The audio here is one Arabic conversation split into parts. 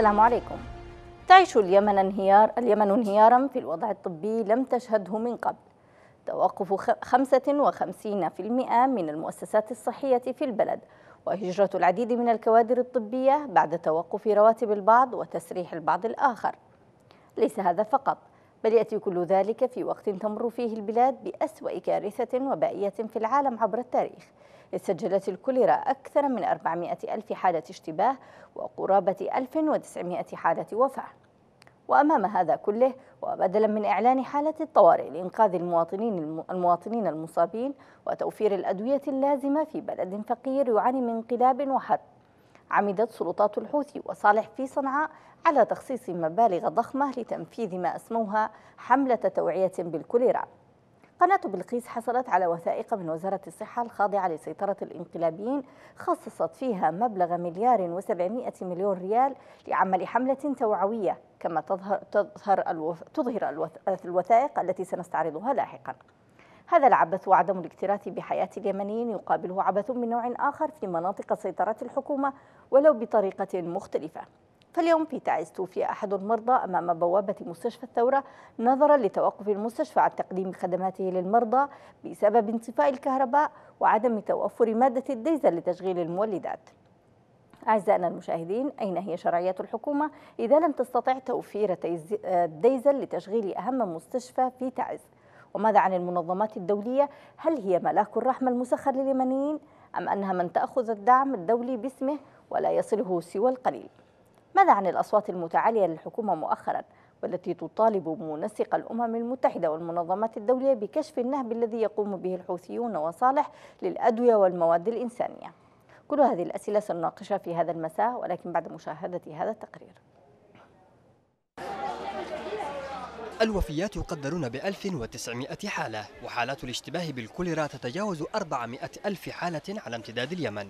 السلام عليكم. تعيش اليمن انهيار اليمن انهيارا في الوضع الطبي لم تشهده من قبل. توقف 55% من المؤسسات الصحية في البلد وهجرة العديد من الكوادر الطبية بعد توقف رواتب البعض وتسريح البعض الآخر. ليس هذا فقط بل يأتي كل ذلك في وقت تمر فيه البلاد بأسوأ كارثة وبائية في العالم عبر التاريخ. سجلت الكوليرا أكثر من 400 ألف حالة اشتباه وقرابة 1900 حالة وفاة. وأمام هذا كله وبدلا من إعلان حالة الطوارئ لإنقاذ المواطنين المواطنين المصابين وتوفير الأدوية اللازمة في بلد فقير يعاني من انقلاب وحرب. عمدت سلطات الحوثي وصالح في صنعاء على تخصيص مبالغ ضخمة لتنفيذ ما أسموها حملة توعية بالكوليرا قناة بلقيس حصلت على وثائق من وزارة الصحة الخاضعة لسيطرة الانقلابيين خصصت فيها مبلغ مليار وسبعمائة مليون ريال لعمل حملة توعوية كما تظهر, تظهر. تظهر الوثائق التي سنستعرضها لاحقا هذا العبث وعدم الاكتراث بحياة اليمنيين يقابله عبث من نوع آخر في مناطق سيطرة الحكومة ولو بطريقة مختلفة فاليوم في تعز توفي أحد المرضى أمام بوابة مستشفى الثورة نظرا لتوقف المستشفى عن تقديم خدماته للمرضى بسبب انطفاء الكهرباء وعدم توفر مادة الديزل لتشغيل المولدات. أعزائنا المشاهدين أين هي شرعية الحكومة؟ إذا لم تستطع توفير الديزل لتشغيل أهم مستشفى في تعز. وماذا عن المنظمات الدولية؟ هل هي ملاك الرحمة المسخر لليمنيين؟ أم أنها من تأخذ الدعم الدولي باسمه ولا يصله سوى القليل؟ ماذا عن الأصوات المتعالية للحكومة مؤخرا والتي تطالب منسق الأمم المتحدة والمنظمات الدولية بكشف النهب الذي يقوم به الحوثيون وصالح للأدوية والمواد الإنسانية؟ كل هذه الأسئلة سنناقشها في هذا المساء ولكن بعد مشاهدة هذا التقرير. الوفيات يقدرون ب 1900 حالة وحالات الاشتباه بالكوليرا تتجاوز 400 ألف حالة على امتداد اليمن.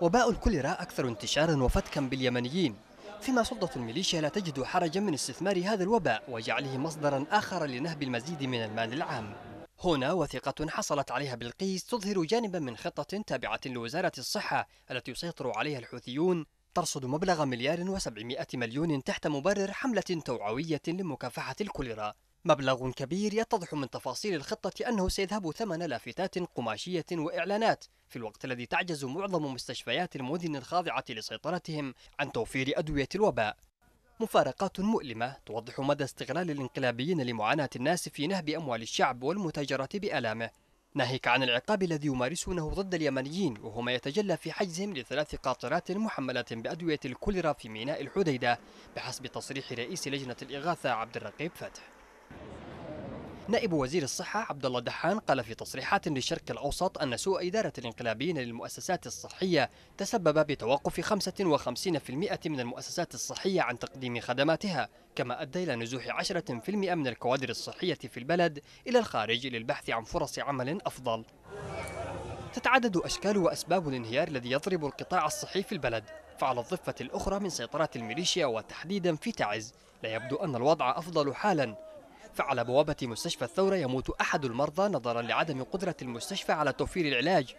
وباء الكوليرا أكثر انتشارا وفتكا باليمنيين. فيما سلطة الميليشيا لا تجد حرجا من استثمار هذا الوباء وجعله مصدرا آخر لنهب المزيد من المال العام. هنا وثيقة حصلت عليها بلقيس تظهر جانبا من خطة تابعة لوزارة الصحة التي يسيطر عليها الحوثيون. ترصد مبلغ مليار وسبعمائة مليون تحت مبرر حملة توعوية لمكافحة الكوليرا. مبلغ كبير يتضح من تفاصيل الخطة أنه سيذهب ثمن لافتات قماشية وإعلانات في الوقت الذي تعجز معظم مستشفيات المدن الخاضعة لسيطرتهم عن توفير أدوية الوباء. مفارقات مؤلمة توضح مدى استغلال الانقلابيين لمعاناة الناس في نهب أموال الشعب والمتاجرة بآلامه. ناهيك عن العقاب الذي يمارسونه ضد اليمنيين وهو ما يتجلى في حجزهم لثلاث قاطرات محملة بأدوية الكوليرا في ميناء الحديدة بحسب تصريح رئيس لجنة الإغاثة عبد الرقيب فتح نائب وزير الصحة عبد الله دحان قال في تصريحات للشرق الأوسط أن سوء إدارة الانقلابيين للمؤسسات الصحية تسبب بتوقف 55% من المؤسسات الصحية عن تقديم خدماتها كما أدى إلى نزوح 10% من الكوادر الصحية في البلد إلى الخارج للبحث عن فرص عمل أفضل. تتعدد أشكال وأسباب الانهيار الذي يضرب القطاع الصحي في البلد فعلى الضفة الأخرى من سيطرات الميليشيا وتحديدا في تعز لا يبدو أن الوضع أفضل حالا. فعلى بوابة مستشفى الثورة يموت أحد المرضى نظرا لعدم قدرة المستشفى على توفير العلاج.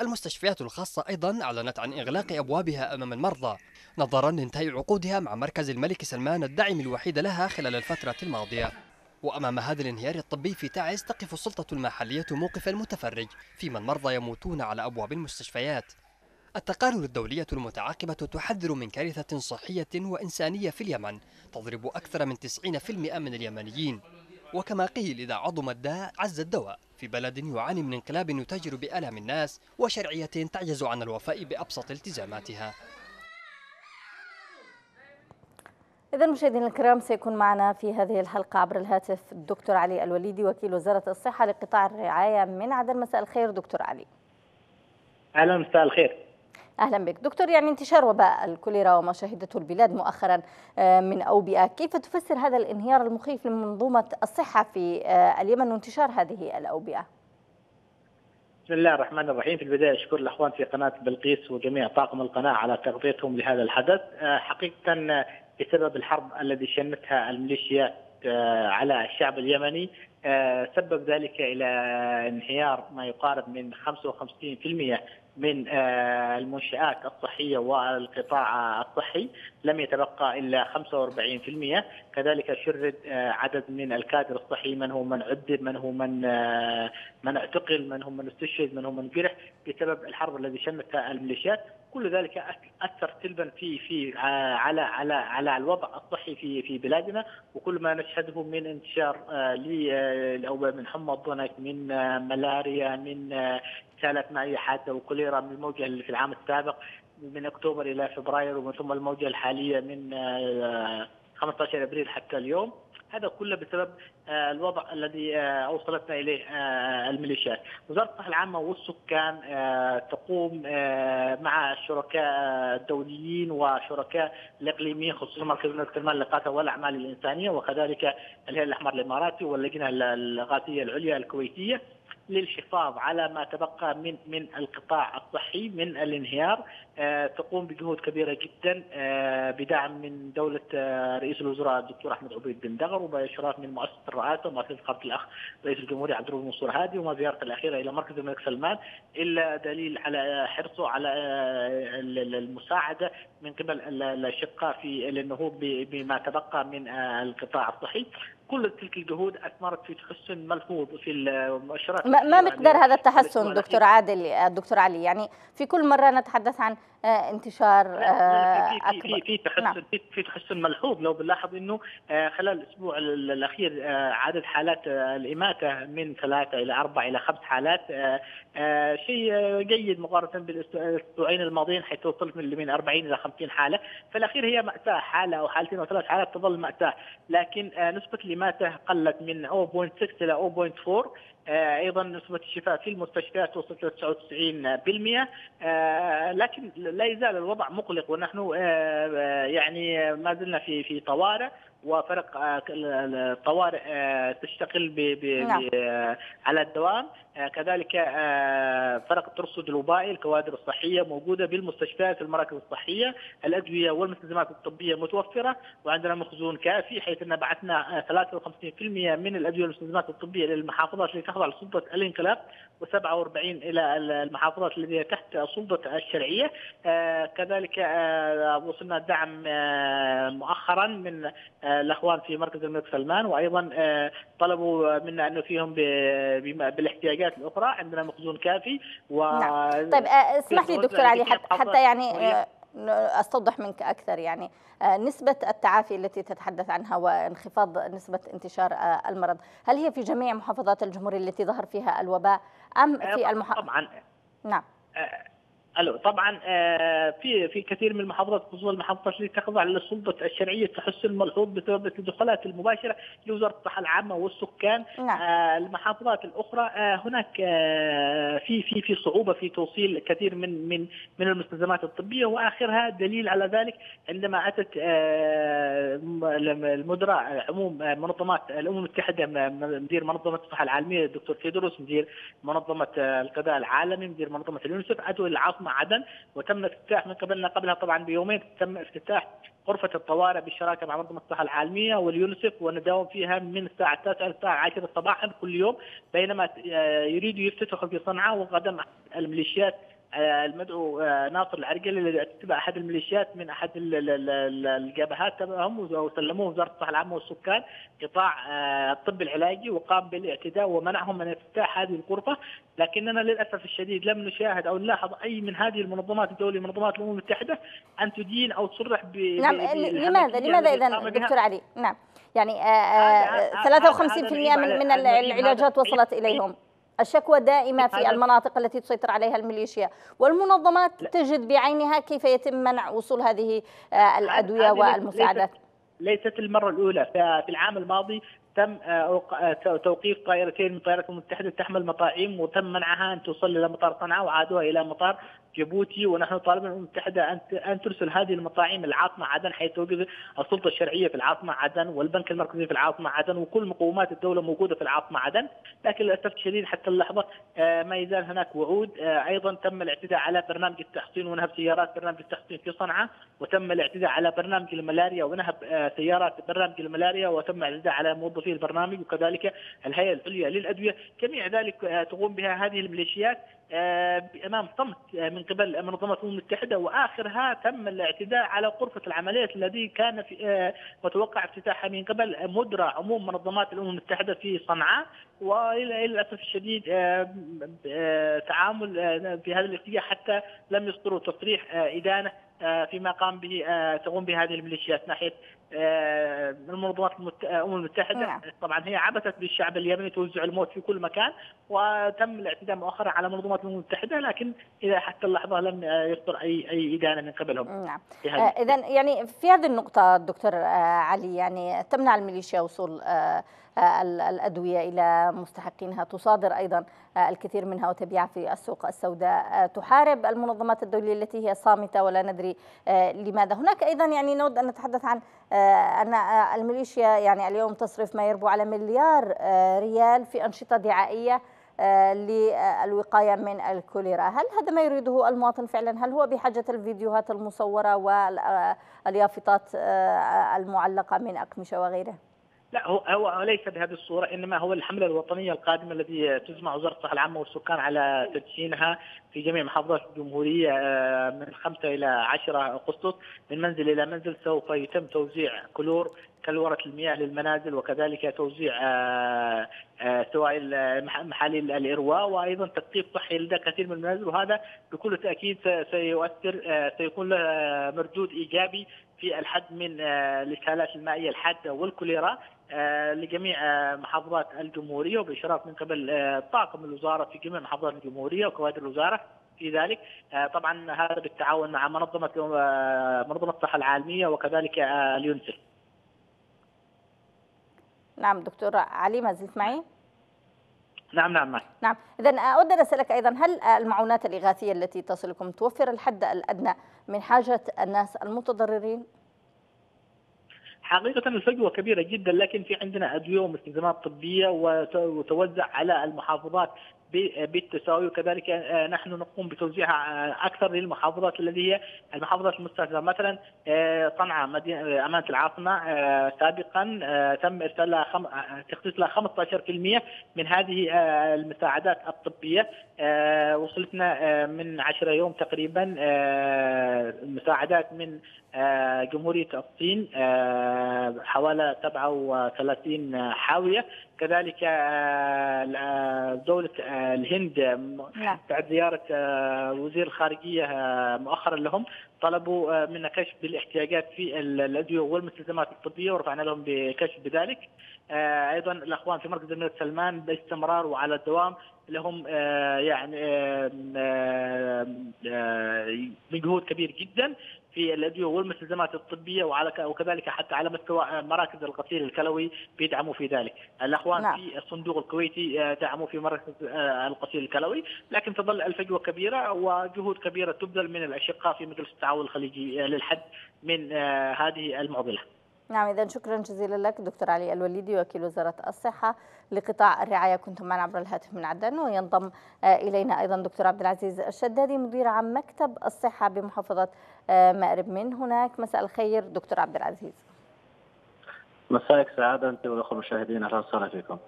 المستشفيات الخاصة أيضا أعلنت عن إغلاق أبوابها أمام المرضى نظرا لانتهاء عقودها مع مركز الملك سلمان الداعم الوحيد لها خلال الفترة الماضية. وأمام هذا الانهيار الطبي في تعز تقف السلطة المحلية موقف المتفرج فيما المرضى يموتون على أبواب المستشفيات. التقارير الدولية المتعاقبة تحذر من كارثة صحية وإنسانية في اليمن تضرب أكثر من 90% من اليمنيين. وكما قيل إذا عظم الداء عز الدواء. في بلد يعاني من انقلاب يتاجر بآلام الناس وشرعية تعجز عن الوفاء بأبسط التزاماتها. إذا مشاهدينا الكرام سيكون معنا في هذه الحلقة عبر الهاتف الدكتور علي الوليدي وكيل وزارة الصحة لقطاع الرعاية من عدن. مساء الخير دكتور علي. أهلا مساء الخير. أهلا بك. دكتور يعني انتشار وباء الكوليرا وما شهدته البلاد مؤخرا آه، من أوبئة. كيف تفسر هذا الانهيار المخيف لمنظومة الصحة في آه، اليمن وانتشار هذه الأوبئة؟ بسم الله الرحمن الرحيم. في البداية أشكر الأخوان في قناة بلقيس وجميع طاقم القناة على تغطيتهم لهذا الحدث. آه، حقيقة بسبب الحرب الذي شنتها الميليشيا على الشعب اليمني سبب ذلك إلى انهيار ما يقارب من 55% من المنشآت الصحية والقطاع الصحي لم يتبقى إلا 45% كذلك شرد عدد من الكادر الصحي من هو من عذب من هو من من اعتقل من هو من استشهد من هو من جرح بسبب الحرب الذي شنتها الميليشيات. كل ذلك أثر سلبا في في على على على الوضع الصحي في في بلادنا. وكل ما نشهده من انتشار لاوبئه من حمى الضنك من ملاريا من سالت مائيه حادة وكوليرا من الموجة اللي في العام السابق من أكتوبر إلى فبراير ومن ثم الموجة الحالية من 15 أبريل حتى اليوم هذا كله بسبب آه، الوضع الذي آه، أوصلتنا إليه آه، الميليشيات. وزارة الصحة العامة والسكان تقوم مع الشركاء الدوليين وشركاء الإقليميين خصوصا مركز المال للقاده والأعمال الإنسانية وكذلك الهلال الاحمر الإماراتي واللجنة الغاثيه العليا الكويتية للحفاظ على ما تبقى من من القطاع الصحي من الانهيار. آه، تقوم بجهود كبيرة جدا آه، بدعم من دولة آه، رئيس الوزراء الدكتور أحمد عبيد بن دغر وبإشراف من مؤسسة الرئاسه ومؤسسة خط الأخ رئيس الجمهورية عبد الرؤوف منصور هادي وما زيارته الأخيرة إلى مركز الملك سلمان إلا دليل على حرصه على المساعدة من قبل الأشقاء في النهوض بما تبقى من القطاع الصحي. كل تلك الجهود أثمرت في تحسن ملحوظ في المؤشرات ما, ما مقدار هذا التحسن دكتور عادل دكتور علي؟ يعني في كل مرة نتحدث عن آه، انتشار اكبر في في تحسن نعم. في تحسن ملحوظ. لو بنلاحظ إنه آه، خلال الأسبوع الأخير آه، عدد حالات الإماتة من ثلاثة إلى أربع إلى خمس حالات شيء جيد مقارنة بالأسبوعين الماضيين حيث وصلت من من 40 إلى 50 حالة. فالاخير هي ماساه حالة أو حالتين أو ثلاث حالات تظل ماساه لكن نسبة الاماته قلت من 0.6 إلى 0.4 آه، أيضا نسبة الشفاء في المستشفيات وصلت إلى 99% آه، لكن لا يزال الوضع مقلق ونحن آه، يعني ما زلنا في في طوارئ وفرق الطوارئ تشتغل نعم. على الدوام. كذلك آه، فرق الترصد الوبائي الكوادر الصحية موجودة بالمستشفيات المراكز الصحية الأدوية والمستلزمات الطبية متوفرة وعندنا مخزون كافي حيث أن بعثنا 53% آه، من الأدوية والمستلزمات الطبية للمحافظات التي تخضع لسلطة الانقلاب و47 إلى المحافظات التي تحت سلطة الشرعية. كذلك وصلنا دعم مؤخرا من الأخوان في مركز الملك سلمان وأيضا طلبوا منا انه فيهم بالاحتياجات الجهات الأخرى عندنا مخزون كافي و نعم. طيب آه، اسمح لي دكتور علي حتى يعني آه، أستوضح منك أكثر يعني. آه، نسبة التعافي التي تتحدث عنها وانخفاض نسبة انتشار المرض هل هي في جميع محافظات الجمهورية التي ظهر فيها الوباء أم في المحافظات طبعا. نعم. ألو طبعا آه، في في كثير من المحافظات خصوصا المحافظات التي تخضع للسلطه الشرعية تحسن ملحوظ بسبب التدخلات المباشرة لوزارة الصحة العامة والسكان نعم. آه، المحافظات الأخرى آه، هناك في في في صعوبة في توصيل كثير من من من المستلزمات الطبية وآخرها دليل على ذلك عندما أتت المدراء عموم منظمات الأمم المتحدة مدير منظمة الصحة العالمية الدكتور تيدروس مدير منظمة الغذاء العالمي مدير منظمة اليونسف اتوا العاصمه مع عدن وتم افتتاح من قبلنا قبلها طبعا بيومين تم افتتاح غرفة الطوارئ بالشراكة مع منظمة الصحة العالمية واليونسف ونداوم فيها من الساعة 9 إلى الساعة 10 صباحا كل يوم بينما يريدوا يفتتحوا في صنعاء وغدا الميليشيات آه، المدعو آه، ناصر العرقلي الذي اتبع أحد الميليشيات من أحد الجبهات تبعهم وسلموه وزارة الصحة العامة والسكان قطاع آه، الطب العلاجي وقام بالاعتداء ومنعهم من افتتاح هذه الغرفة. لكننا للأسف الشديد لم نشاهد أو نلاحظ أي من هذه المنظمات الدولية منظمات الأمم المتحدة أن تدين أو تصرح ب نعم لماذا لماذا اذا دكتور علي؟ نعم. يعني 53% من من العلاجات وصلت إليهم. الشكوى دائمة في المناطق التي تسيطر عليها الميليشيا. والمنظمات تجد بعينها كيف يتم منع وصول هذه آه، الأدوية والمساعدات. ليست المرة الأولى. في العام الماضي تم آه، آه، توقيف طائرتين من الطائرات المتحدة تحمل مطاعيم وتم منعها أن توصل إلى مطار صنعاء وعادوها إلى مطار جيبوتي ونحن طالبنا الامم المتحدة أن ترسل هذه المطاعم العاصمة عدن حيث توجد السلطة الشرعية في العاصمة عدن والبنك المركزي في العاصمة عدن وكل مقومات الدولة موجودة في العاصمة عدن. لكن للأسف الشديد حتى اللحظة آه، ما يزال هناك وعود. آه، أيضا تم الاعتداء على برنامج التحصين ونهب سيارات برنامج التحصين في صنعاء وتم الاعتداء على برنامج الملاريا ونهب آه، سيارات برنامج الملاريا وتم الاعتداء على موظفي البرنامج وكذلك الهيئة العليا للأدوية. جميع ذلك تقوم بها هذه الميليشيات. إمام صمت من قبل منظمه الأمم المتحدة واخرها تم الاعتداء على غرفة العمليات الذي كان في متوقع افتتاحها من قبل مدراء عموم منظمات الأمم المتحدة في صنعاء. والى الأسف الشديد تعامل في هذا الاتجاه حتى لم يصدروا تصريح إدانة فيما قام به تقوم به هذه الميليشيات ناحية المنظمات الأمم المتحدة. نعم. طبعا هي عبثت بالشعب اليمني توزع الموت في كل مكان وتم الاعتداء مؤخرا على منظمات الأمم المتحدة لكن إلى حتى اللحظة لم يصدر أي أي إدانة من قبلهم. نعم. اذا يعني في هذه النقطة دكتور علي يعني تمنع الميليشيا وصول الأدوية إلى مستحقينها. تصادر أيضا الكثير منها وتبيعها في السوق السوداء. تحارب المنظمات الدولية التي هي صامتة ولا ندري لماذا. هناك أيضا يعني نود أن نتحدث عن أن الميليشيا يعني اليوم تصرف ما يربو على مليار ريال في أنشطة دعائية للوقاية من الكوليرا. هل هذا ما يريده المواطن فعلا؟ هل هو بحاجة الفيديوهات المصورة واليافطات المعلقة من أقمشة وغيره لا هو هو ليس بهذه الصورة إنما هو الحملة الوطنية القادمة التي تجمع وزارة الصحة العامة والسكان على تدشينها في جميع محافظات الجمهورية من 5 إلى 10 أغسطس من منزل إلى منزل سوف يتم توزيع كلور كلورة المياه للمنازل وكذلك توزيع سوائل محاليل الإرواء وأيضا تثقيف صحي لدى كثير من المنازل وهذا بكل تأكيد سيؤثر سيكون له مردود إيجابي في الحد من الإسهالات المائية الحادة والكوليرا. لجميع محافظات الجمهورية وبإشراف من قبل طاقم الوزارة في جميع محافظات الجمهورية وكوادر الوزارة في ذلك طبعا هذا بالتعاون مع منظمة منظمة الصحة العالمية وكذلك اليونسف. نعم دكتور علي ما زلت معي؟ نعم نعم معي. نعم اذا أود أن أسألك أيضا هل المعونات الإغاثية التي تصلكم توفر الحد الأدنى من حاجة الناس المتضررين؟ حقيقة الفجوة كبيرة جدا لكن في عندنا أدوية ومستلزمات طبية وتوزع على المحافظات بالتساوي وكذلك نحن نقوم بتوزيعها أكثر للمحافظات التي هي المحافظات المستهدفة. مثلا صنعاء أمانة العاصمة سابقا تم ارسال لها خم... تخصيص لها 15% من هذه المساعدات الطبية. وصلتنا من 10 يوم تقريبا مساعدات من جمهورية الصين حوالي 37 حاوية. كذلك دولة الهند نعم. بعد زيارة وزير الخارجية مؤخرا لهم طلبوا منا كشف بالاحتياجات في الأدوية والمستلزمات الطبية ورفعنا لهم بكشف بذلك. أيضا الأخوان في مركز الملك سلمان باستمرار وعلى الدوام لهم يعني مجهود كبير جدا. في الأدوية والمستلزمات الطبية وعلى وكذلك حتى على مستوى مراكز الغسيل الكلوي بيدعموا في ذلك، الأخوان نعم. في الصندوق الكويتي دعموا في مراكز الغسيل الكلوي، لكن تظل الفجوة كبيرة وجهود كبيرة تبذل من الأشقاء في مجلس التعاون الخليجي للحد من هذه المعضلة. نعم إذا شكرا جزيلا لك دكتور علي الوليدي وكيل وزارة الصحة لقطاع الرعاية. كنتم معنا عبر الهاتف من عدن وينضم إلينا أيضا دكتور عبد العزيز الشدادي مدير عام مكتب الصحة بمحافظة مأرب. من هناك مساء الخير دكتور عبد العزيز. مساءك سعادة أنت والأخوة المشاهدين أهلا وسهلا فيكم.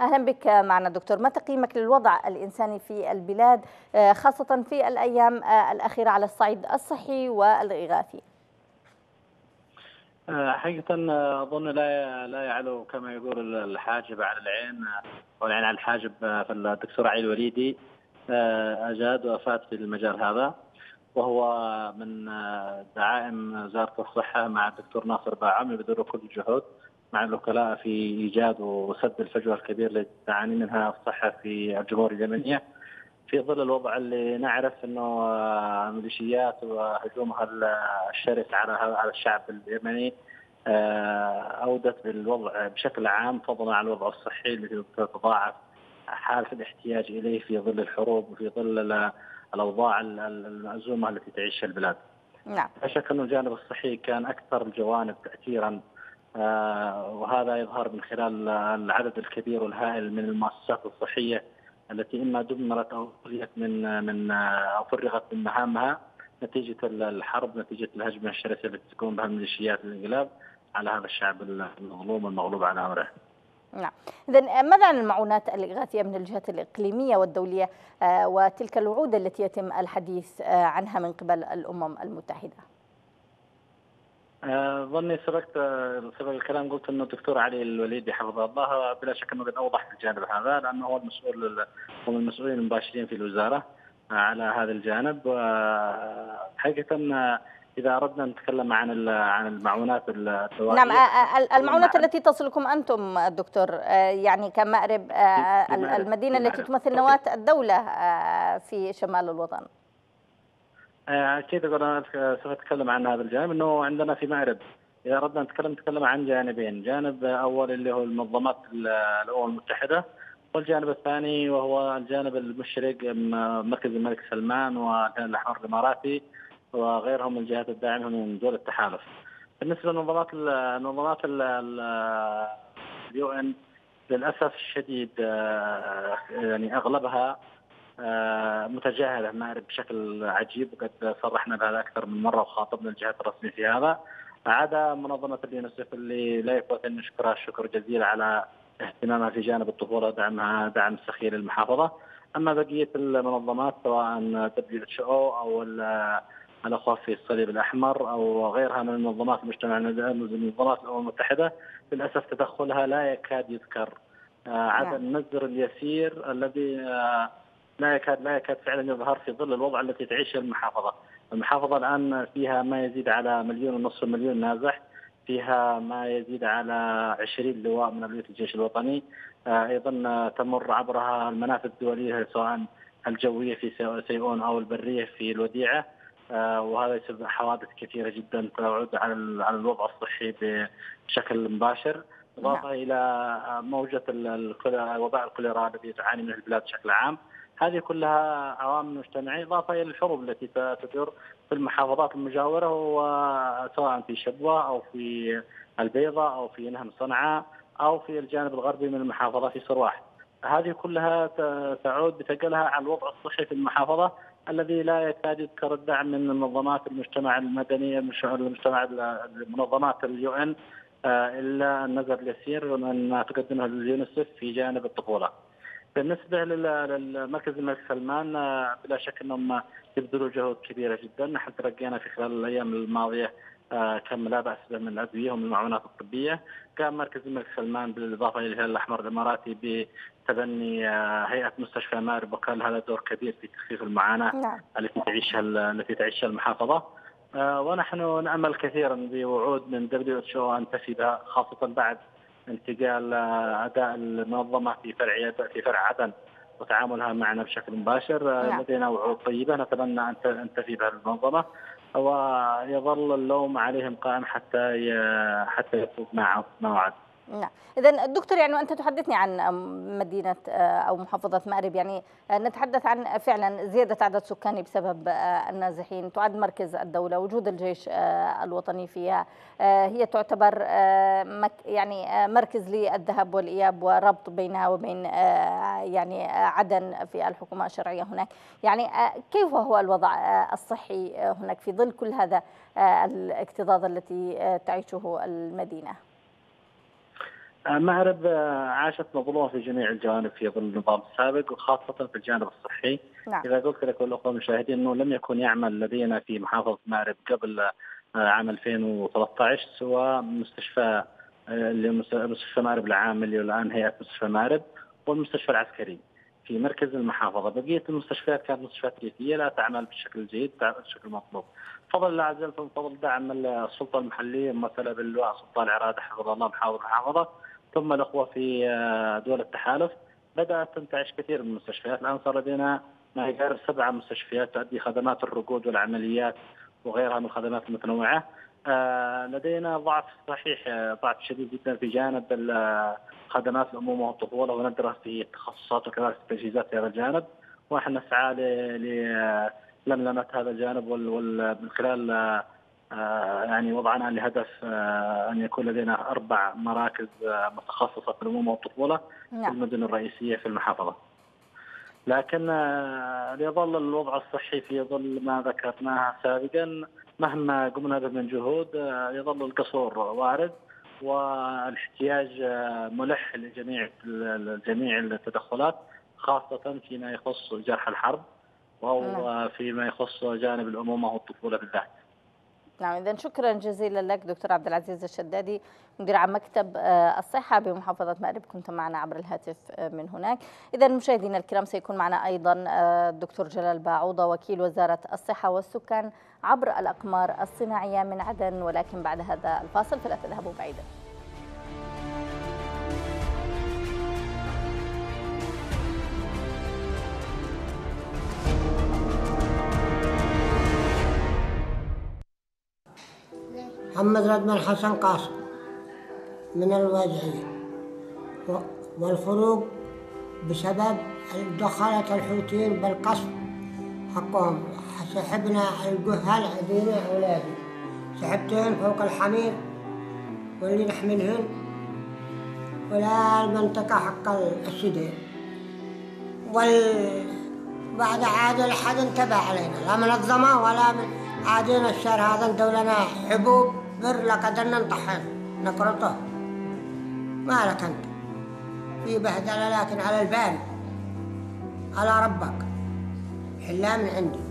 أهلا بك معنا دكتور. ما تقييمك للوضع الإنساني في البلاد خاصة في الأيام الأخيرة على الصعيد الصحي والاغاثي حقيقة أظن لا لا يعلو كما يقول الحاجب على العين والعين على الحاجب فالدكتور علي الوليدي أجاد وأفاد في المجال هذا. وهو من دعائم وزارة الصحة مع الدكتور ناصر باعم يبذلوا كل الجهود مع الوكلاء في إيجاد وسد الفجوة الكبيرة التي تعاني منها الصحة في الجمهورية اليمنية. في ظل الوضع اللي نعرف إنه الميليشيات وهجومها الشرس على على الشعب اليمني أودت بالوضع بشكل عام فضلا عن الوضع الصحي الذي تتضاعف حالة الاحتياج إليه في ظل الحروب وفي ظل الأوضاع المأزومه التي تعيشها البلاد. نعم. لا شك إنه الجانب الصحي كان أكثر الجوانب تاثيرا وهذا يظهر من خلال العدد الكبير والهائل من المؤسسات الصحية التي إما دمرت أو خليت من من أو فرغت من مهامها نتيجة الحرب نتيجة الهجمة الشرسة التي تقوم بها الميليشيات الانقلاب على هذا الشعب المظلوم المغلوب على أمره. نعم إذا ماذا عن المعونات الإغاثية من الجهات الإقليمية والدولية وتلك الوعود التي يتم الحديث عنها من قبل الأمم المتحدة؟ ظني سبقت سبق الكلام قلت إنه الدكتور علي الوليدي حفظه الله بلا شك أنه قد أوضح الجانب هذا لأنه هو المسؤول هو من المسؤولين المباشرين في الوزارة على هذا الجانب. حقيقة إذا أردنا نتكلم عن عن المعونات الدوائيه نعم المعونات التي تصلكم أنتم دكتور يعني كمأرب المدينة التي تمثل نواة الدولة في شمال الوطن. أكيد أنا سوف أتكلم عن هذا الجانب إنه عندنا في مأرب إذا أردنا نتكلم نتكلم عن جانبين، جانب أول اللي هو المنظمات الأمم المتحدة والجانب الثاني وهو الجانب المشرق مركز الملك سلمان والهلال الاحمر الإماراتي وغيرهم من الجهات الداعمة من دول التحالف. بالنسبة للمنظمات المنظمات ال UN للأسف الشديد يعني أغلبها متجاهلة لمأرب بشكل عجيب وقد صرحنا بهذا أكثر من مرة وخاطبنا الجهات الرسمية في هذا. عدا منظمة اليونسف اللي لا يفوت أن نشكرها شكر جزيل على اهتمامها في جانب الطفولة ودعمها دعم سخي للمحافظة. أما بقية المنظمات سواء WHO أو الأخوة في الصليب الأحمر أو غيرها من المنظمات المجتمع منظمات الأمم المتحدة للأسف تدخلها لا يكاد يذكر. عدا النذر اليسير الذي لا يكاد لا يكاد فعلا يظهر في ظل الوضع التي تعيشه المحافظة. المحافظة الآن فيها ما يزيد على مليون ونصف مليون نازح، فيها ما يزيد على 20 لواء من الويه الجيش الوطني، أيضا تمر عبرها المنافذ الدولية سواء الجوية في سيئون أو البرية في الوديعة. وهذا يسبب حوادث كثيرة جدا تعود على على الوضع الصحي بشكل مباشر إضافة إلى موجة وباء الكوليرا الذي تعاني منه البلاد بشكل عام هذه كلها عوامل مجتمعية إضافة إلى الحروب التي تدور في المحافظات المجاورة وسواء في شبوة أو في البيضاء أو في نهم صنعاء أو في الجانب الغربي من المحافظة في سرواح. هذه كلها تعود بثقلها على الوضع الصحي في المحافظة الذي لا يكاد يذكر الدعم من منظمات المجتمع المدني المجتمع منظمات اليو إن إلا النظر اليسير من تقدمه اليونسف في جانب الطفولة. بالنسبة للمركز الملك سلمان بلا شك إنهم يبذلوا جهود كبيرة جدا، نحن تلقينا في خلال الأيام الماضية كم لا بأس به من الأدوية ومن المعونات الطبية، قام مركز الملك سلمان بالإضافة إلى الهلال الأحمر الإماراتي بتبني هيئة مستشفى مارب وكان هذا دور كبير في تخفيف المعاناة نعم. التي تعيشها التي تعيشها المحافظة. ونحن نأمل كثيرا بوعود من WHO أن تفي بها خاصة بعد انتقال أداء المنظمة في فرع في فرع عدن وتعاملها معنا بشكل مباشر نعم. لدينا وعود طيبة نتمنى أن تفي بها المنظمة ويظل اللوم عليهم قائم حتى حتى يفوز ما وعد. نعم. إذا دكتور يعني وأنت تحدثني عن مدينة أو محافظة مأرب. يعني نتحدث عن فعلا زيادة عدد سكاني بسبب النازحين. تعد مركز الدولة وجود الجيش الوطني فيها. هي تعتبر يعني مركز للذهاب والإياب وربط بينها وبين يعني عدن في الحكومة الشرعية هناك. يعني كيف هو الوضع الصحي هناك في ظل كل هذا الاكتظاظ التي تعيشه المدينة؟ مأرب عاشت مظلومة في جميع الجوانب في ظل النظام السابق وخاصة في الجانب الصحي. نعم. إذا قلت لك الأخوة المشاهدين أنه لم يكن يعمل لدينا في محافظة مأرب قبل عام 2013 سوى مستشفى مستشفى مأرب العام اللي الآن هيئة مستشفى مأرب والمستشفى العسكري. في مركز المحافظة بقية المستشفيات كانت مستشفيات ريفية لا تعمل بشكل جيد بشكل مطلوب. فضل الله عز وجل فضل دعم السلطة المحلية ممثلة باللواء سلطان عرادة حفظه الله محافظ المحافظة. ثم الأخوة في دول التحالف. بدأت تنتعش كثير من المستشفيات. الآن صار لدينا ما يقارب سبعة مستشفيات تؤدي خدمات الرقود والعمليات وغيرها من الخدمات المتنوعة. لدينا ضعف صحيح ضعف شديد جدا في جانب خدمات الأمومة والطفولة وندرس في التخصصات وكذلك التجهيزات في هذا الجانب. ونحن نسعى للملمه هذا الجانب من خلال يعني وضعنا لهدف أن يكون لدينا أربع مراكز متخصصة في الامومه والطفولة نعم. في المدن الرئيسية في المحافظة. لكن يظل الوضع الصحي في ظل ما ذكرناه سابقا مهما قمنا به من جهود يظل القصور وارد والاحتياج ملح لجميع جميع التدخلات خاصة فيما يخص جرح الحرب أو نعم. فيما يخص جانب الأمومة والطفولة بالذات نعم إذا شكرا جزيلا لك دكتور عبد العزيز الشدادي مدير عام مكتب آه، الصحة بمحافظة مأرب. كنت معنا عبر الهاتف آه، من هناك. إذا مشاهدينا الكرام سيكون معنا أيضا آه، الدكتور جلال باعوضة وكيل وزارة الصحة والسكان عبر الأقمار الصناعية من عدن. ولكن بعد هذا الفاصل فلا تذهبوا بعيدا. محمد ردمان حسن قاسم من الواجعية والخروج بسبب دخلت الحوثيين بالقصف حقهم. سحبنا الجهال عدينا أولادي سحبتهم فوق الحمير واللي نحملهن ولا المنطقة حق السدين وال بعد عاد لحد انتبه علينا. لا منظمة ولا من عادينا الشهر هذا ندور لنا حبوب. بر لقدرنا نطحن نقرطه. ما لك أنت. في بهدلة لكن على البال. على ربك. حلا من عندي.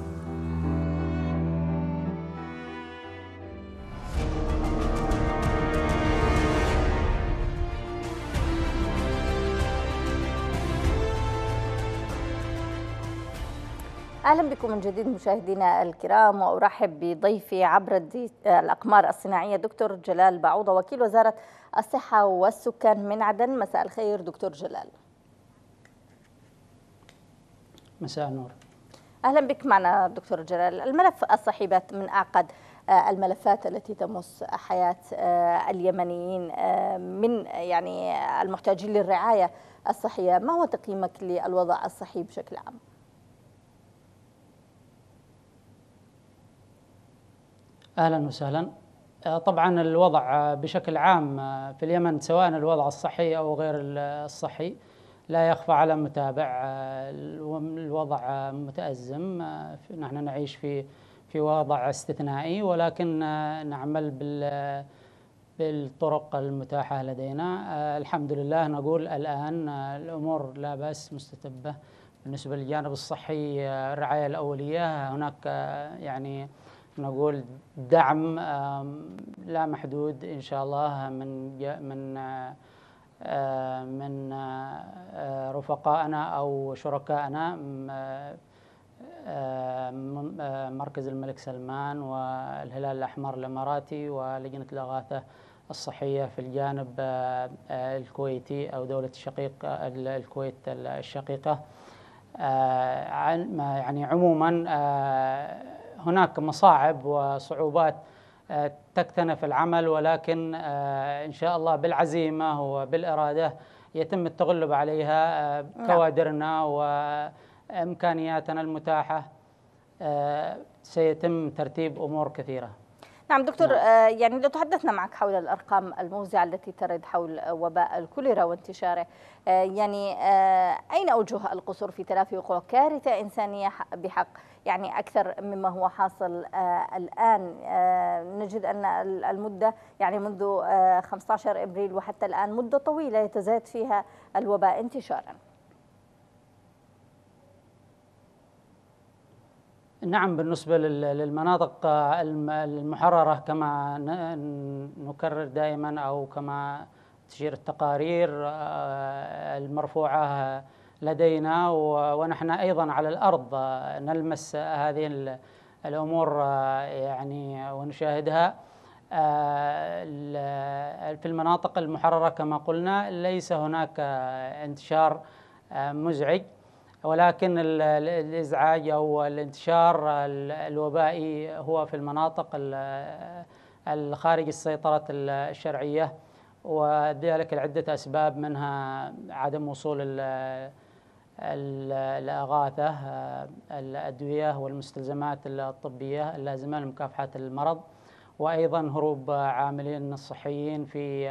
أهلا بكم من جديد مشاهدينا الكرام وأرحب بضيفي عبر الأقمار الصناعية دكتور جلال بعوضة وكيل وزارة الصحة والسكان من عدن. مساء الخير دكتور جلال. مساء النور. أهلا بك معنا دكتور جلال. الملف الصحي من أعقد آه، الملفات التي تمس حياة آه، اليمنيين آه، من يعني المحتاجين للرعاية الصحية. ما هو تقييمك للوضع الصحي بشكل عام؟ أهلا وسهلا. آه، طبعا الوضع آه، بشكل عام آه، في اليمن سواء الوضع الصحي أو غير الصحي لا يخفى على متابع الوضع متأزم. نحن نعيش في في وضع استثنائي ولكن نعمل بال بالطرق المتاحة لدينا. الحمد لله نقول الآن الأمور لا بأس مستتبة. بالنسبة للجانب الصحي الرعاية الأولية هناك يعني نقول دعم لا محدود إن شاء الله من من آه، من آه، رفقائنا أو شركائنا آه، مركز الملك سلمان والهلال الأحمر الإماراتي ولجنة الإغاثة الصحية في الجانب الكويتي أو دولة الشقيق الكويت الشقيقة. يعني عموما هناك مصاعب وصعوبات آه، تكتنف العمل ولكن آه، إن شاء الله بالعزيمة وبالإرادة يتم التغلب عليها آه، نعم. كوادرنا وإمكانياتنا المتاحة سيتم ترتيب أمور كثيرة. نعم دكتور نعم. يعني لو تحدثنا معك حول الأرقام الموزعة التي ترد حول وباء الكوليرا وانتشاره. يعني أين أوجه القصور في تلافي وقوع كارثة إنسانية بحق؟ يعني أكثر مما هو حاصل آه، الآن. آه، نجد أن المدة يعني منذ 15 آه، إبريل وحتى الآن مدة طويلة يتزايد فيها الوباء انتشارا. نعم بالنسبة للمناطق المحررة كما نكرر دائما أو كما تشير التقارير المرفوعة لدينا ونحن أيضا على الأرض نلمس هذه الأمور يعني ونشاهدها. في المناطق المحررة كما قلنا ليس هناك انتشار مزعج. ولكن الإزعاج أو الانتشار الوبائي هو في المناطق الخارج السيطرة الشرعية وذلك لعدة أسباب منها عدم وصول الأغاثة آه، الأدوية والمستلزمات الطبية اللازمة لمكافحة المرض. وأيضا هروب عاملين الصحيين في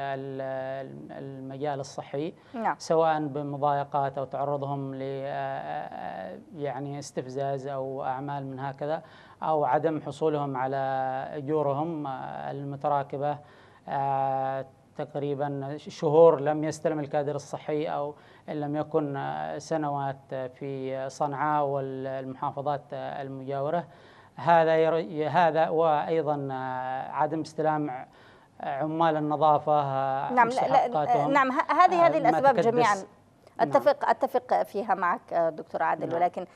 المجال الصحي نعم. سواء بمضايقات أو تعرضهم ل يعني استفزاز أو أعمال من هكذا أو عدم حصولهم على أجورهم المتراكبة تقريبا شهور لم يستلم الكادر الصحي أو إن لم يكن سنوات في صنعاء والمحافظات المجاورة هذا هذا وأيضا عدم استلام عمال النظافة نعم لا نعم هذه هذه الأسباب جميعا نعم. أتفق نعم. أتفق فيها معك دكتور عادل نعم. ولكن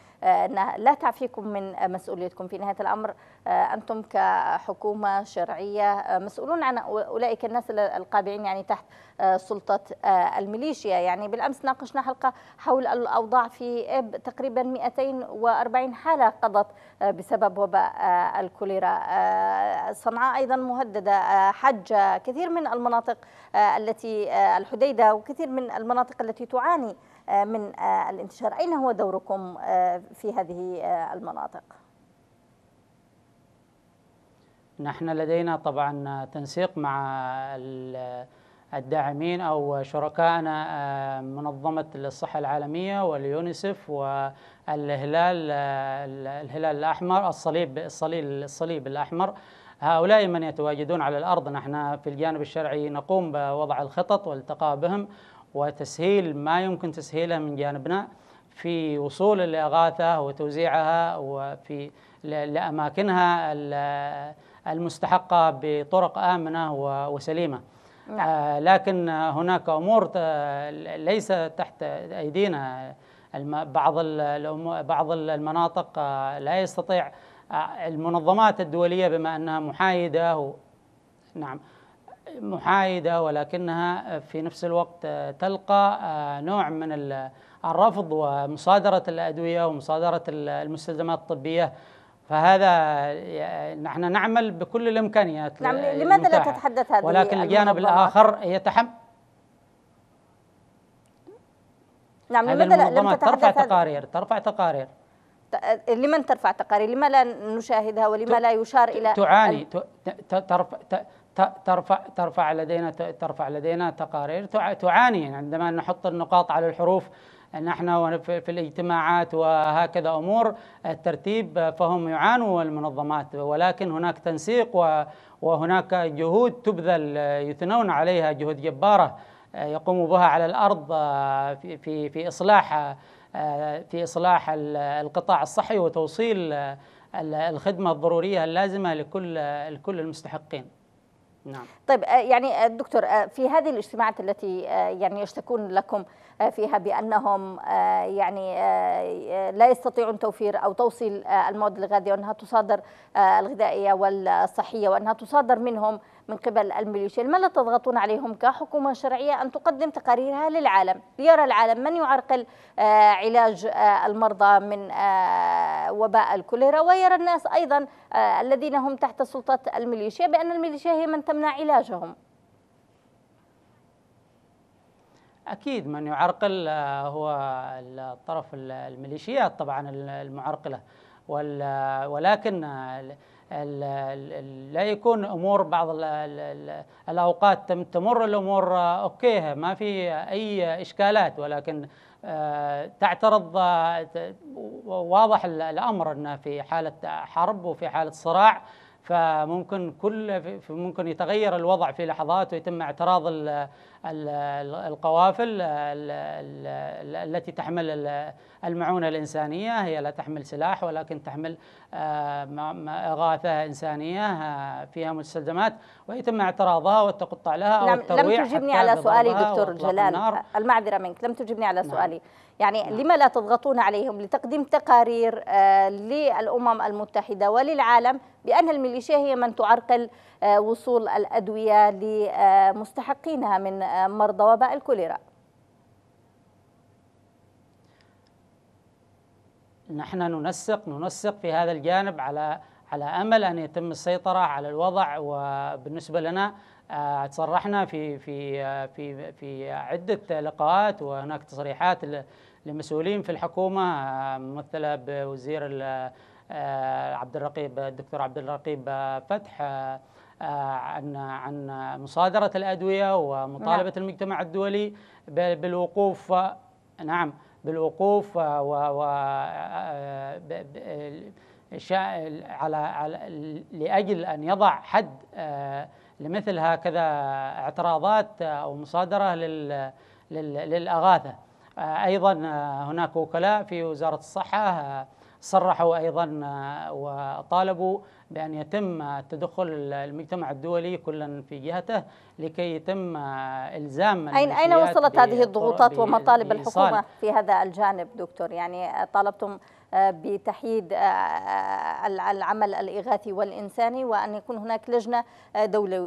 لا تعفيكم من مسؤوليتكم في نهاية الأمر أنتم كحكومة شرعية مسؤولون عن أولئك الناس القابعين يعني تحت سلطة الميليشيا. يعني بالأمس ناقشنا حلقة حول الأوضاع في إب تقريبا 240 حالة قضت بسبب وباء الكوليرا. صنعاء أيضا مهددة حج كثير من المناطق التي الحديدة وكثير من المناطق التي تعاني من الانتشار. أين هو دوركم في هذه المناطق؟ نحن لدينا طبعا تنسيق مع الداعمين أو شركائنا منظمة الصحة العالمية واليونيسف والهلال الهلال الأحمر الصليب الصليب الصليب الأحمر. هؤلاء من يتواجدون على الأرض. نحن في الجانب الشرعي نقوم بوضع الخطط والالتقاء بهم وتسهيل ما يمكن تسهيله من جانبنا في وصول الإغاثة وتوزيعها وفي لأماكنها المستحقة بطرق آمنة وسليمة. نعم. آه لكن هناك أمور ليس تحت أيدينا بعض بعض المناطق لا يستطيع المنظمات الدولية بما أنها محايدة نعم محايدة ولكنها في نفس الوقت تلقى آه، نوع من الرفض ومصادرة الأدوية ومصادرة المستلزمات الطبية فهذا نحن نعمل بكل الإمكانيات نعم لماذا لا تتحدث هذه ولكن الجانب الآخر يتحمل نعم لماذا لم تتحدث ترفع تقارير ترفع تقارير. لمن ترفع تقارير؟ لما لا نشاهدها ولما لا يشار إلى تعاني. ترفع ترفع ترفع لدينا ترفع لدينا تقارير. تعاني عندما نحط النقاط على الحروف. نحن في الاجتماعات وهكذا أمور الترتيب فهم يعانوا المنظمات ولكن هناك تنسيق وهناك جهود تبذل يثنون عليها جهود جبارة يقوم بها على الأرض في في في إصلاح في إصلاح القطاع الصحي وتوصيل الخدمة الضرورية اللازمة لكل لكل المستحقين. نعم طيب آه، يعني الدكتور آه، في هذه الاجتماعات التي آه، يعني يشتكون لكم فيها بأنهم يعني لا يستطيعون توفير أو توصيل المواد الغذائية وأنها تصادر الغذائية والصحية وأنها تصادر منهم من قبل الميليشيا. لماذا تضغطون عليهم كحكومة شرعية أن تقدم تقاريرها للعالم؟ ليرى العالم من يعرقل آه، علاج آه، المرضى من آه، وباء الكوليرا ويرى الناس أيضا الذين هم تحت سلطة الميليشيا بأن الميليشيا هي من تمنع علاجهم. أكيد من يعرقل هو الطرف الميليشيات طبعا المعرقلة. ولكن لا يكون أمور بعض الأوقات تمر الأمور أوكي ما في أي إشكالات. ولكن آه، تعترض واضح الأمر انه في حالة حرب وفي حالة صراع فممكن كل ممكن يتغير الوضع في لحظات ويتم اعتراض القوافل التي تحمل المعونة الإنسانية هي لا تحمل سلاح ولكن تحمل آه، إغاثة إنسانية آه، فيها مستلزمات ويتم اعتراضها والتقطع لها نعم لم تجبني على سؤالي دكتور جلال المعذرة منك لم تجبني على نعم. سؤالي يعني نعم. لما لا تضغطون عليهم لتقديم تقارير آه، للأمم المتحدة وللعالم بأن الميليشيا هي من تعرقل وصول الأدوية لمستحقينها من مرضى وباء الكوليرا. نحن ننسق ننسق في هذا الجانب على على أمل أن يتم السيطرة على الوضع وبالنسبة لنا آه، تصرحنا في في آه، في في عدة لقاءات وهناك تصريحات لمسؤولين في الحكومة آه، ممثلة بوزير عبد الرقيب الدكتور عبد الرقيب فتح عن عن مصادرة الأدوية ومطالبة نعم. المجتمع الدولي بالوقوف نعم بالوقوف و, و على, على لأجل أن يضع حد لمثل هكذا اعتراضات أو مصادرة للأغاثة أيضا هناك وكلاء في وزارة الصحة صرحوا أيضا وطالبوا بأن يتم تدخل المجتمع الدولي كلا في جهته لكي يتم إلزام أين أين وصلت هذه الضغوطات ومطالب الحكومة في هذا الجانب دكتور؟ يعني طالبتم بتحييد العمل الإغاثي والإنساني وأن يكون هناك لجنة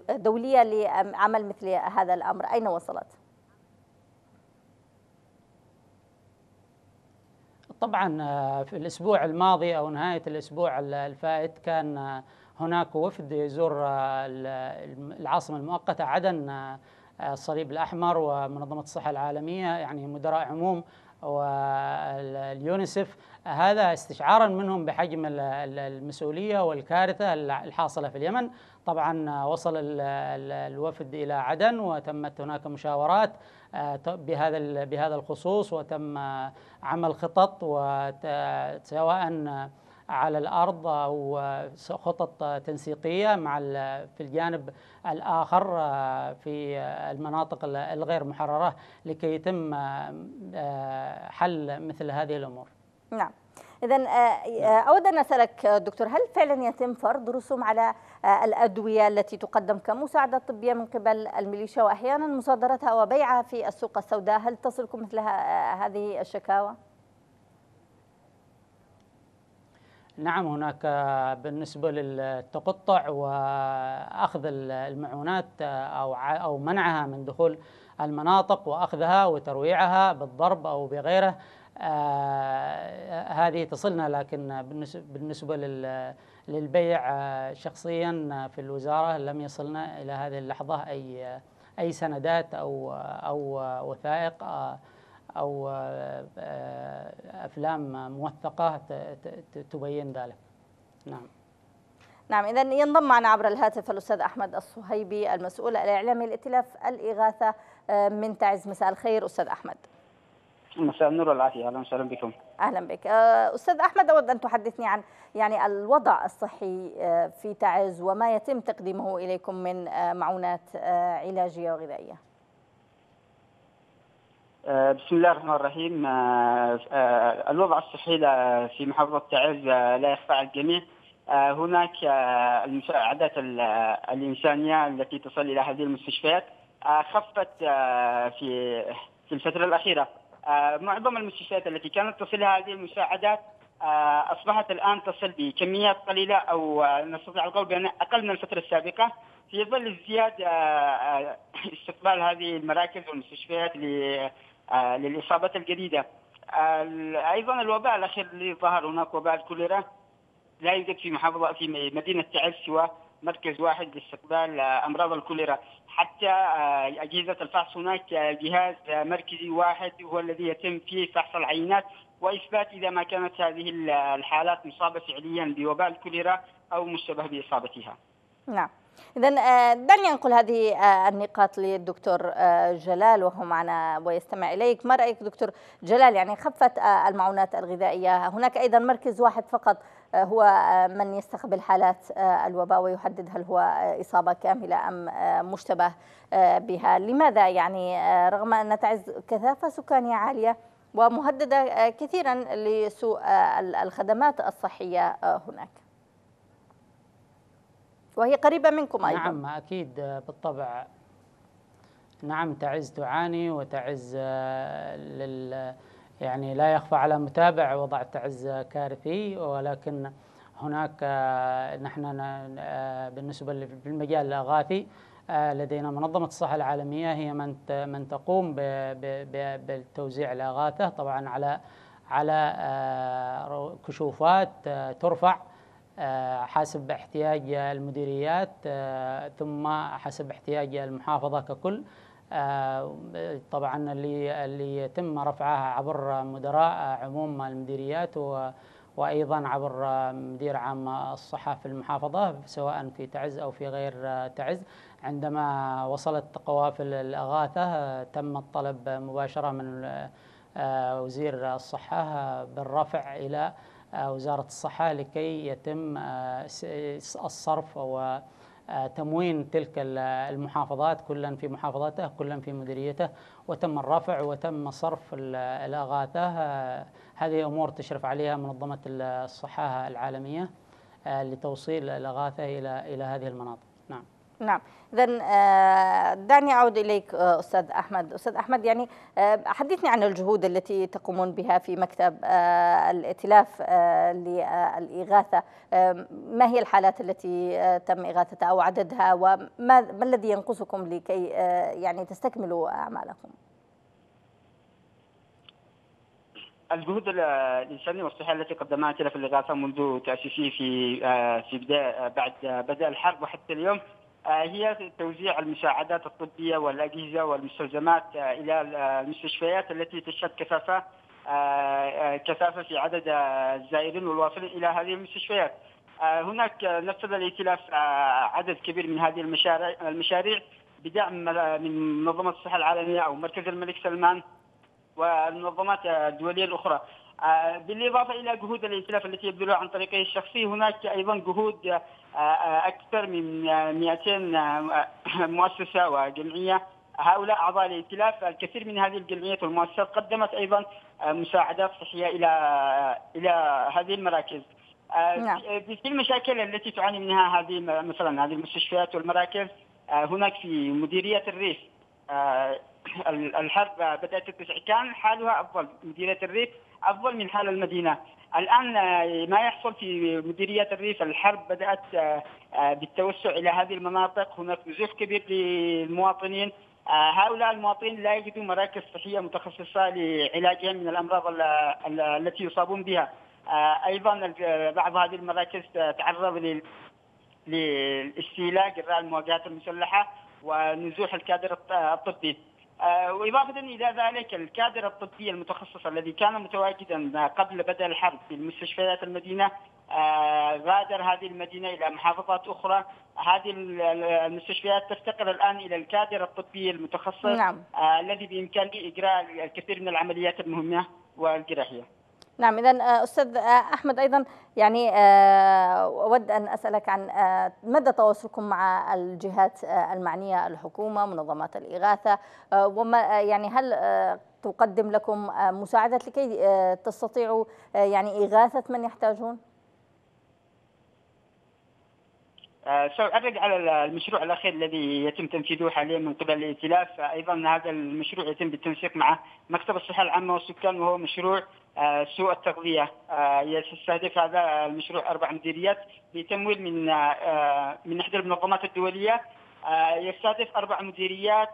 دولية لعمل مثل هذا الأمر. أين وصلت؟ طبعا آه، في الأسبوع الماضي أو نهاية الأسبوع الفائت كان آه، هناك وفد يزور آه، العاصمة المؤقتة عدن الصليب الأحمر ومنظمة الصحة العالمية يعني مدراء عموم واليونيسف. هذا استشعارا منهم بحجم المسؤولية والكارثة الحاصلة في اليمن. طبعا وصل الوفد إلى عدن وتمت هناك مشاورات آه، بهذا بهذا الخصوص وتم عمل خطط سواء على الأرض أو خطط تنسيقية مع في الجانب الآخر آه، في المناطق الغير محررة لكي يتم آه، حل مثل هذه الأمور. نعم. إذا آه، آه، أود أن أسألك دكتور هل فعلا يتم فرض رسوم على آه، الأدوية التي تقدم كمساعدة طبية من قبل الميليشيا وأحيانا مصادرتها وبيعها في السوق السوداء هل تصلكم مثل هذه الشكاوى؟ نعم هناك بالنسبة للتقطع وأخذ المعونات أو أو منعها من دخول المناطق وأخذها وترويعها بالضرب أو بغيره آه، هذه تصلنا لكن بالنسبة للبيع آه، شخصيا في الوزارة لم يصلنا إلى هذه اللحظة أي أي سندات أو أو وثائق آه، أو أفلام موثقة تبين ذلك. نعم. نعم إذا ينضم معنا عبر الهاتف الأستاذ أحمد الصهيبي المسؤول الإعلامي لائتلاف الإغاثة من تعز مساء الخير أستاذ أحمد. مساء النور والعافية. أهلا وسهلا بكم. أهلا بك. آه، أستاذ أحمد أود أن تحدثني عن يعني الوضع الصحي آه، في تعز وما يتم تقديمه إليكم من آه، معونات علاجية وغذائية. بسم الله الرحمن الرحيم. الوضع الصحي في محافظة تعز لا يخفى على الجميع. هناك المساعدات الإنسانية التي تصل إلى هذه المستشفيات خفت في في الفترة الأخيرة. معظم المستشفيات التي كانت تصلها هذه المساعدات آه، أصبحت الآن تصل بكميات قليلة أو آه، نستطيع القول بأن أقل من الفترة السابقة في ظل ازدياد استقبال هذه المراكز والمستشفيات للإصابات الجديدة. أيضا الوباء الأخير الذي ظهر هناك وباء الكوليرا لا يوجد في محافظة في مدينة تعز سوى مركز واحد لاستقبال أمراض الكوليرا. حتى آه، أجهزة الفحص هناك جهاز مركزي واحد هو الذي يتم فيه فحص العينات. وإثبات إذا ما كانت هذه الحالات مصابة فعليا بوباء الكوليرا أو مشتبه بإصابتها. نعم. إذا آه، دعني أنقل هذه آه، النقاط للدكتور جلال وهو معنا ويستمع إليك. ما رأيك دكتور جلال؟ يعني خفت المعونات الغذائية. هناك أيضا مركز واحد فقط هو من يستقبل حالات الوباء ويحدد هل هو إصابة كاملة أم مشتبه بها. لماذا يعني؟ رغم أن تعز كثافة سكانية عالية ومهددة كثيرا لسوء الخدمات الصحية هناك. وهي قريبة منكم أيضا. نعم أكيد بالطبع. نعم تعز تعاني وتعز لل يعني لا يخفى على متابع وضع تعز كارثي ولكن هناك نحن بالنسبة للمجال الأغاثي لدينا منظمة الصحة العالمية هي من من تقوم بتوزيع الأغاثة طبعا على على كشوفات ترفع حسب احتياج المديريات ثم حسب احتياج المحافظة ككل. آه، طبعا اللي اللي يتم رفعها عبر مدراء عموم المديريات وأيضا عبر مدير عام الصحه في المحافظة سواء في تعز أو في غير تعز. عندما وصلت قوافل الأغاثة تم الطلب مباشرة من آه، وزير الصحة بالرفع إلى آه، وزارة الصحة لكي يتم الصرف تموين تلك المحافظات كلا في محافظته كلا في مديريته وتم الرفع وتم صرف الأغاثة. هذه أمور تشرف عليها منظمة الصحة العالمية لتوصيل الأغاثة إلى إلى هذه المناطق. نعم. اذا آه، دعني أعود إليك آه، أستاذ أحمد. أستاذ أحمد يعني آه، حدثني عن الجهود التي تقومون بها في مكتب الائتلاف للإغاثة. ما هي الحالات التي تم إغاثتها أو عددها؟ وما ما الذي ينقصكم لكي يعني تستكملوا أعمالكم؟ الجهود الإنسانية والصحية التي قدمها ائتلاف الاغاثه منذ تأسيسه في في بداية بعد بدء الحرب وحتى اليوم هي توزيع المساعدات الطبية والأجهزة والمستلزمات آه، إلى المستشفيات التي تشهد كثافة آه، كثافة في عدد الزائرين والوافدين إلى هذه المستشفيات. هناك نفذ الائتلاف عدد كبير من هذه المشاريع المشاريع بدعم من منظمة الصحة العالمية أو مركز الملك سلمان والمنظمات الدولية الأخرى. آه، بالإضافة إلى جهود الائتلاف التي يبذلها عن طريقه الشخصي هناك أيضا جهود آه، آه، أكثر من 200 مؤسسة وجمعية هؤلاء أعضاء الائتلاف الكثير من هذه الجمعيات والمؤسسات قدمت أيضا مساعدات صحية إلى إلى هذه المراكز نعم. في المشاكل التي تعاني منها هذه مثلا هذه المستشفيات والمراكز هناك في مديرية الريف الحرب بدأت تتسع كان حالها أفضل. مديرية الريف أفضل من حال المدينة. الآن آه، ما يحصل في مديرية الريف. الحرب بدأت آه، آه، بالتوسع إلى هذه المناطق. هناك نزوح كبير للمواطنين. هؤلاء المواطنين لا يجدوا مراكز صحية متخصصة لعلاجهم من الأمراض التي يصابون بها. أيضا بعض هذه المراكز تعرض لاستيلاء جراء المواجهات المسلحة ونزوح الكادر الطبي. وإضافة إلى ذلك الكادر الطبي المتخصص الذي كان متواجدا قبل بدء الحرب في مستشفيات المدينة آه، غادر هذه المدينة إلى محافظات أخرى هذه المستشفيات تفتقر الآن إلى الكادر الطبي المتخصص نعم. آه، الذي بإمكانه إجراء الكثير من العمليات المهمة والجراحية نعم إذا آه، أستاذ آه، أحمد أيضا يعني آه، أود أن أسألك عن مدى تواصلكم مع الجهات المعنية الحكومة منظمات الإغاثة وما يعني هل تقدم لكم مساعدات لكي تستطيعوا يعني إغاثة من يحتاجون؟ سأعرج على المشروع الأخير الذي يتم تنفيذه حاليا من قبل الائتلاف. أيضا هذا المشروع يتم بالتنسيق مع مكتب الصحة العامة والسكان وهو مشروع آه، سوء التغذية. آه، يستهدف هذا المشروع أربع مديريات بتمويل من آه، من إحدى المنظمات الدولية. يستهدف أربع مديريات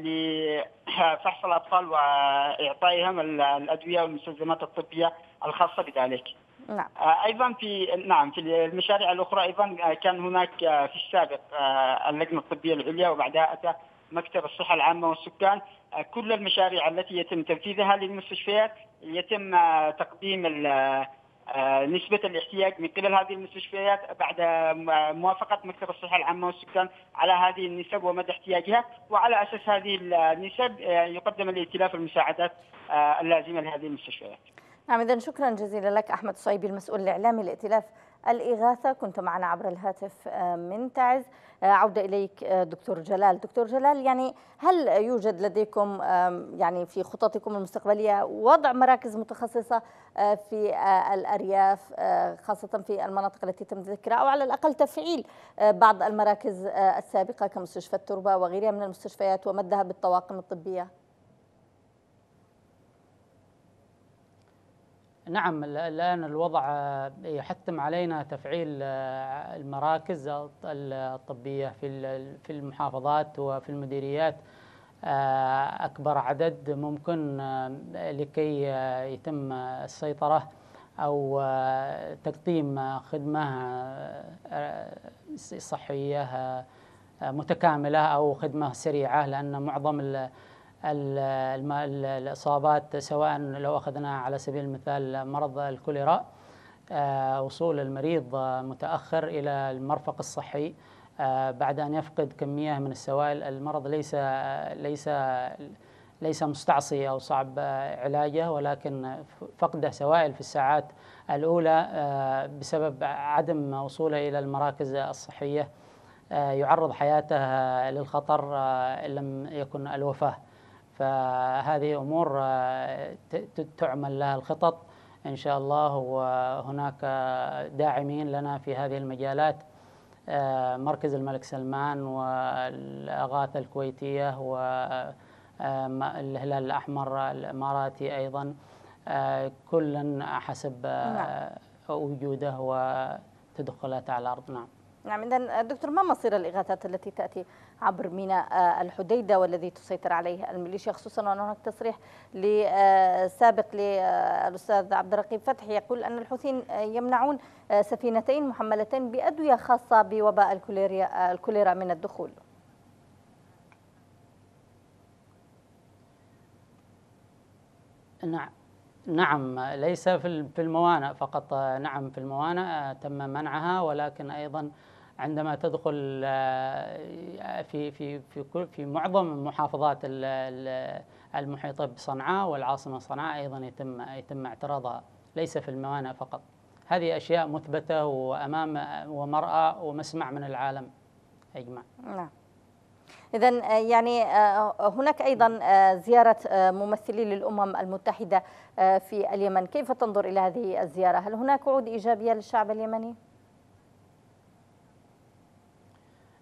لفحص الأطفال وإعطائهم الأدوية والمستلزمات الطبية الخاصة بذلك. نعم. أيضا في نعم في المشاريع الأخرى أيضا كان هناك في السابق اللجنة الطبية العليا وبعدها أتى مكتب الصحة العامة والسكان كل المشاريع التي يتم تنفيذها للمستشفيات يتم تقديم نسبة الاحتياج من قبل هذه المستشفيات بعد موافقة مكتب الصحة العامة والسكان على هذه النسب ومدى احتياجها وعلى أساس هذه النسب يقدم الائتلاف المساعدات اللازمة لهذه المستشفيات نعم إذا شكرا جزيلا لك أحمد صيبي المسؤول الإعلامي لائتلاف الإغاثة. كنت معنا عبر الهاتف آه، من تعز. آه، عودة إليك آه، دكتور جلال. دكتور جلال يعني هل يوجد لديكم يعني في خططكم المستقبلية وضع مراكز متخصصة في الأرياف خاصة في المناطق التي تم ذكرها أو على الأقل تفعيل بعض المراكز السابقة كمستشفى التربة وغيرها من المستشفيات ومدها بالطواقم الطبية؟ نعم الآن الوضع يحتم علينا تفعيل آه، المراكز الطبية في في المحافظات وفي المديريات. آه، أكبر عدد ممكن آه، لكي يتم السيطرة أو تقديم خدمة صحية متكاملة أو خدمة سريعة لأن معظم الإصابات سواء لو أخذنا على سبيل المثال مرض الكوليرا آه، وصول المريض متأخر إلى المرفق الصحي آه، بعد أن يفقد كمية من السوائل المرض ليس ليس ليس مستعصي أو صعب علاجه ولكن فقده سوائل في الساعات الأولى آه، بسبب عدم وصوله إلى المراكز الصحية يعرض حياته للخطر إن لم يكن الوفاة. فهذه أمور تعمل لها الخطط. إن شاء الله وهناك داعمين لنا في هذه المجالات مركز الملك سلمان والأغاثة الكويتية والهلال الأحمر الإماراتي أيضا كلا حسب نعم. وجوده وتدخلاته على الأرض. نعم. نعم إذا دكتور ما مصير الإغاثات التي تأتي عبر ميناء آه، الحديدة والذي تسيطر عليه الميليشيا خصوصا وأن هناك تصريح سابق للأستاذ عبد الرقيب فتحي يقول أن الحوثيين يمنعون آه، سفينتين محملتين بأدوية خاصة بوباء الكوليرا من الدخول. نعم نعم ليس في الموانئ فقط نعم في الموانئ تم منعها ولكن أيضا عندما تدخل آه، في في في في معظم المحافظات المحيطة بصنعاء والعاصمة صنعاء أيضا يتم يتم اعتراضها ليس في الموانئ فقط. هذه أشياء مثبتة وأمام ومرأى ومسمع من العالم. اجمع نعم. إذا آه، يعني آه، هناك أيضا زيارة ممثلي للأمم المتحدة في اليمن. كيف تنظر إلى هذه الزيارة؟ هل هناك وعود إيجابية للشعب اليمني؟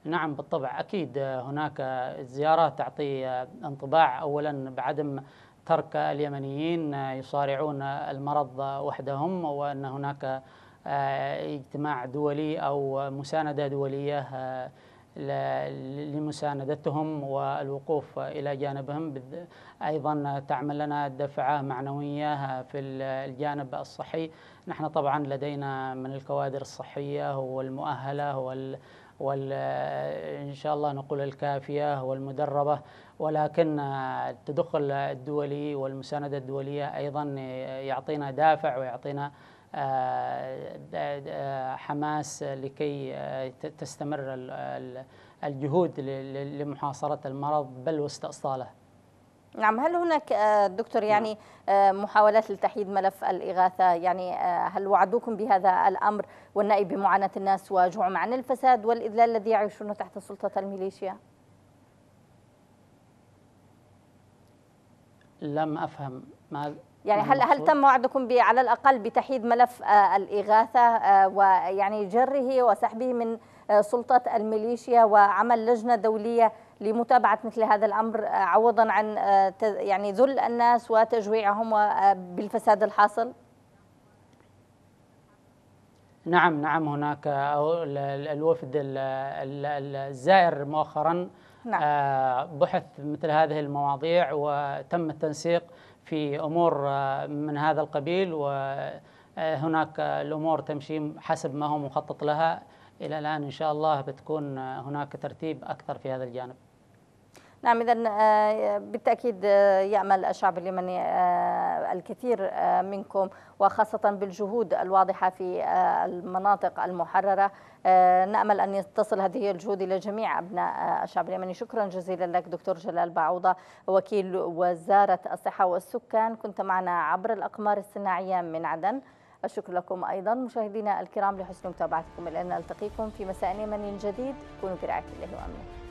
نعم بالطبع. أكيد هناك زيارات تعطي انطباع. أولا بعدم ترك اليمنيين يصارعون المرض وحدهم وأن هناك اجتماع دولي أو مساندة دولية لمساندتهم والوقوف إلى جانبهم. أيضا تعمل لنا دفعة معنوية في الجانب الصحي. نحن طبعا لدينا من الكوادر الصحية والمؤهلة وال إن شاء الله نقول الكافية والمدربة ولكن التدخل الدولي والمساندة الدولية أيضا يعطينا دافع ويعطينا حماس لكي تستمر الجهود لمحاصرة المرض بل واستئصاله نعم هل هناك دكتور يعني محاولات لتحييد ملف الإغاثة؟ يعني هل وعدوكم بهذا الأمر والنائب بمعاناة الناس وجوعهم عن الفساد والإذلال الذي يعيشون تحت سلطة الميليشيا؟ لم أفهم ما يعني هل هل تم وعدكم على الأقل بتحييد ملف آه، الإغاثة آه، ويعني جره وسحبه من آه، سلطات الميليشيا وعمل لجنة دولية لمتابعة مثل هذا الأمر عوضا عن يعني ذل الناس وتجويعهم بالفساد الحاصل؟ نعم نعم هناك الوفد الزائر مؤخرا نعم. بحث مثل هذه المواضيع وتم التنسيق في أمور آه، من هذا القبيل وهناك الأمور تمشي حسب ما هو مخطط لها إلى الآن إن شاء الله بتكون هناك ترتيب أكثر في هذا الجانب. نعم إذا آه، بالتأكيد آه، يأمل الشعب اليمني آه، الكثير منكم وخاصة بالجهود الواضحة في المناطق المحررة. نأمل أن تصل هذه الجهود إلى جميع أبناء الشعب اليمني شكرا جزيلا لك دكتور جلال بعوضة وكيل وزارة الصحة والسكان. كنت معنا عبر الأقمار الصناعية من عدن. الشكر لكم أيضا. مشاهدينا الكرام لحسن متابعتكم الآن نلتقيكم في مساء يمني جديد. كونوا في رعاية الله وأمنه.